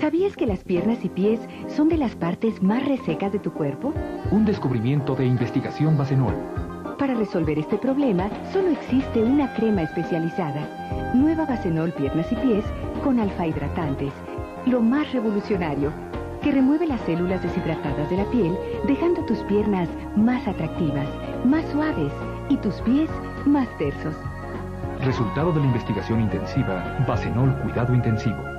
¿Sabías que las piernas y pies son de las partes más resecas de tu cuerpo? Un descubrimiento de investigación Bacenol. Para resolver este problema, solo existe una crema especializada. Nueva Bacenol Piernas y Pies con alfa hidratantes. Lo más revolucionario, que remueve las células deshidratadas de la piel, dejando tus piernas más atractivas, más suaves y tus pies más tersos. Resultado de la investigación intensiva, Bacenol Cuidado Intensivo.